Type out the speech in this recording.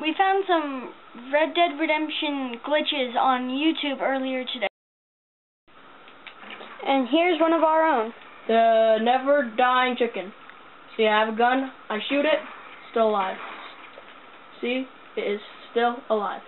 we found some Red Dead Redemption glitches on YouTube earlier today. And here's one of our own. The never dying chicken. See, I have a gun, I shoot it, still alive. See, it is still alive.